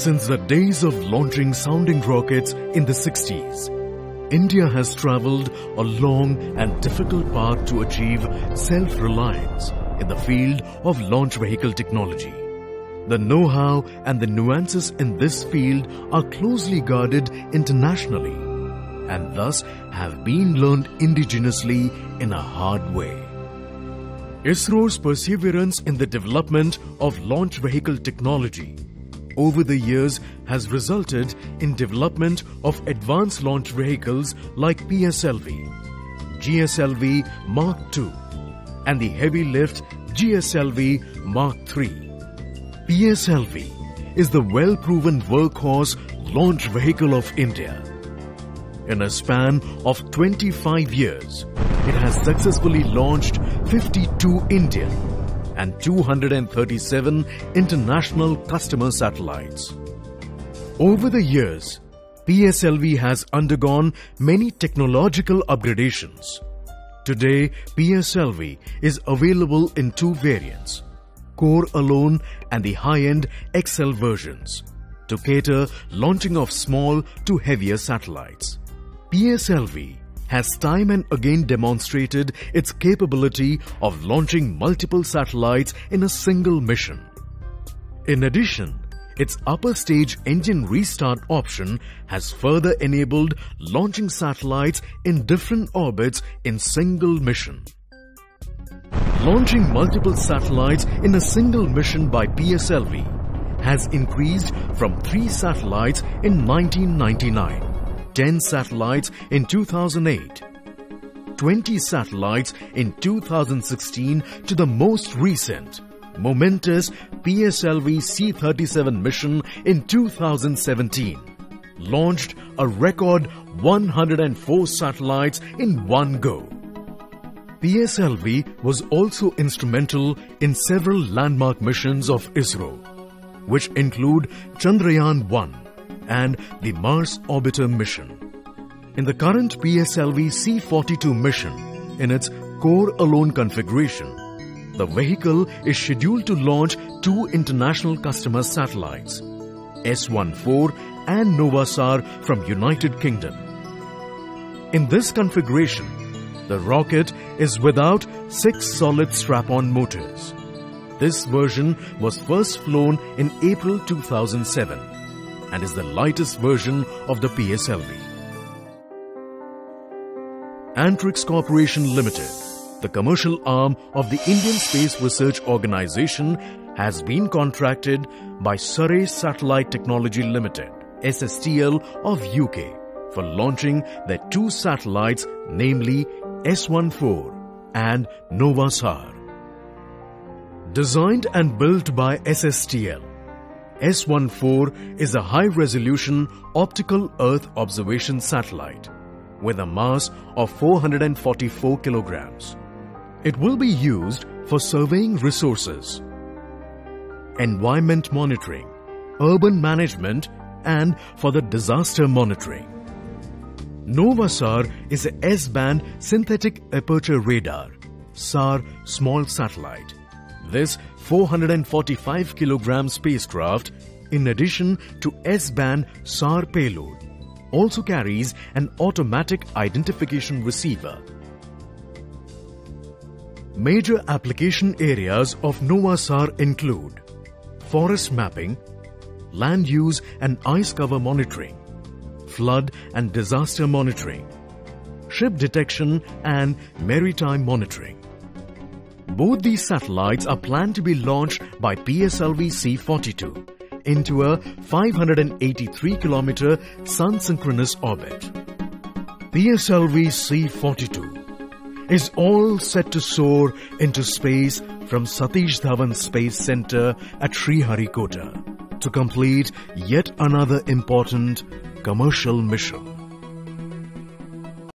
Since the days of launching sounding rockets in the 60s, India has traveled a long and difficult path to achieve self-reliance in the field of launch vehicle technology. The know-how and the nuances in this field are closely guarded internationally and thus have been learned indigenously in a hard way. ISRO's perseverance in the development of launch vehicle technology over the years has resulted in development of advanced launch vehicles like PSLV, GSLV Mark II and the heavy lift GSLV Mark III. PSLV is the well-proven workhorse launch vehicle of India. In a span of 25 years, it has successfully launched 52 Indian and 237 international customer satellites. Over the years, PSLV has undergone many technological upgradations. Today, PSLV is available in two variants, Core Alone and the high-end XL versions, to cater launching of small to heavier satellites. PSLV has time and again demonstrated its capability of launching multiple satellites in a single mission. In addition, its upper stage engine restart option has further enabled launching satellites in different orbits in single mission. Launching multiple satellites in a single mission by PSLV has increased from 3 satellites in 1999 10 satellites in 2008, 20 satellites in 2016 to the most recent, momentous PSLV C-37 mission in 2017. Launched a record 104 satellites in one go. PSLV was also instrumental in several landmark missions of ISRO, which include Chandrayaan-1, and the Mars Orbiter mission. In the current PSLV C-42 mission, in its core alone configuration, the vehicle is scheduled to launch two international customer satellites, S-14 and Novasar from United Kingdom. In this configuration, the rocket is without six solid strap-on motors. This version was first flown in April 2007 and is the lightest version of the PSLV. Antrix Corporation Limited, the commercial arm of the Indian Space Research Organization, has been contracted by Surrey Satellite Technology Limited, SSTL of UK, for launching their two satellites, namely S14 and Novasar. Designed and built by SSTL, S14 is a high-resolution optical Earth observation satellite with a mass of 444 kilograms. It will be used for surveying resources, environment monitoring, urban management and for the disaster monitoring. Novasar is a S-band synthetic aperture radar, SAR small satellite this 445 kg spacecraft, in addition to S-band SAR payload, also carries an automatic identification receiver. Major application areas of NOVASAR include forest mapping, land use and ice cover monitoring, flood and disaster monitoring, ship detection and maritime monitoring. Both these satellites are planned to be launched by PSLV C-42 into a 583 km sun-synchronous orbit. PSLV C-42 is all set to soar into space from Satish Dhawan Space Center at Sriharikota to complete yet another important commercial mission.